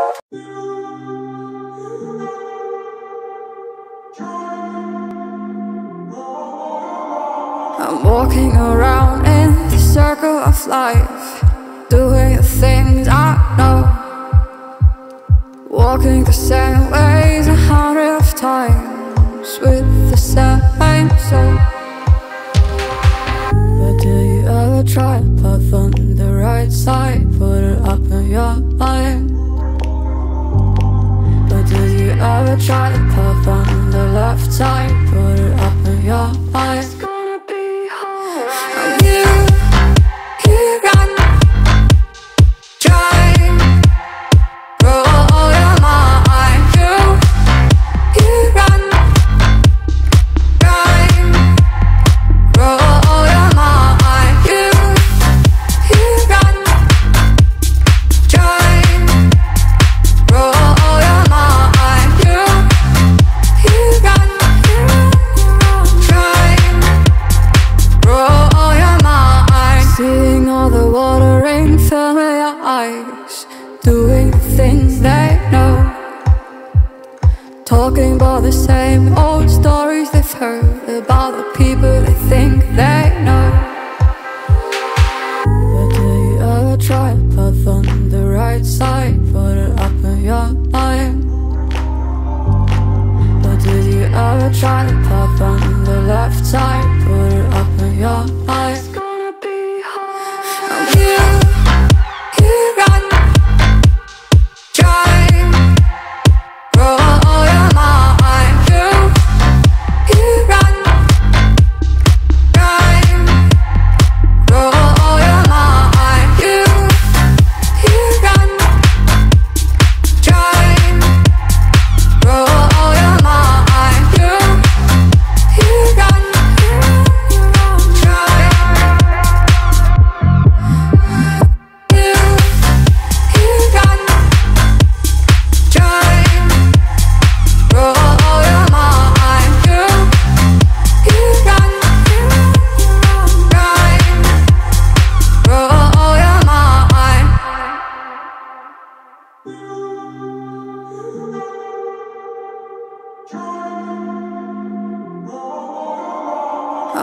I'm walking around in the circle of life, doing the things I know. Walking the same ways a hundred of times with the same soul. But do you ever try path on the right side? Try to puff on the left side? Put it up in your mind. Talking about the same old stories they've heard. About the people they think they know. But do you ever try to path on the right side? Put it up in your mind. But did you ever try path on the left side? Put it up in your mind.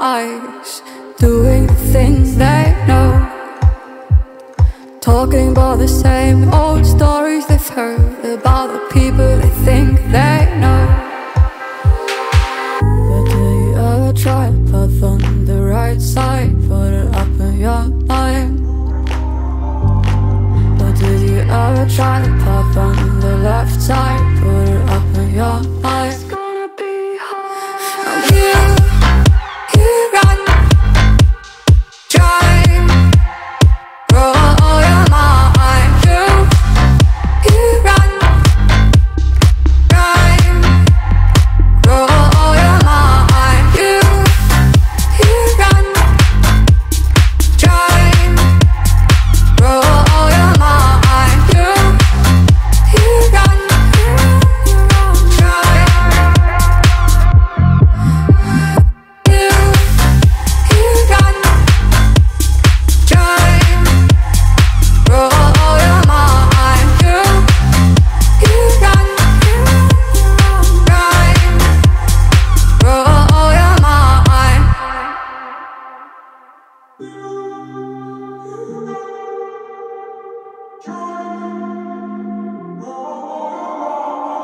eyes. Doing things they know. Talking about the same old stories they've heard. About the people they think they know. But do you ever try path on the right side? Put it up in your mind. But did you ever try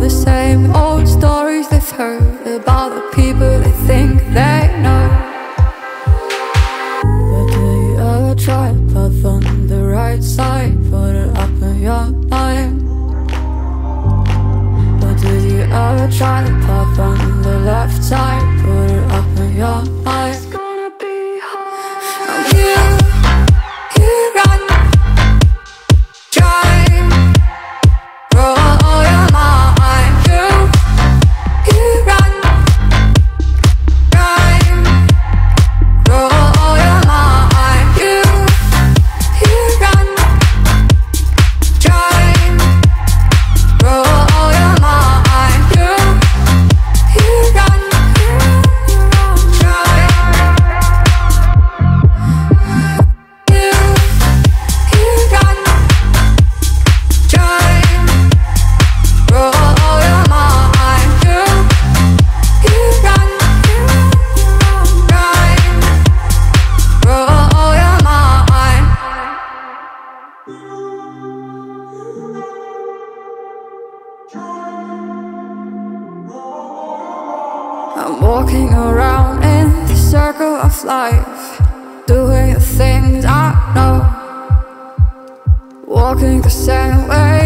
The same old stories they've heard about the people they think they know. But do you ever try puff on the right side, put it up in your mind? But do you ever try puff on the left side, put it up in your mind? Walking around in the circle of life, doing the things I know. Walking the same ways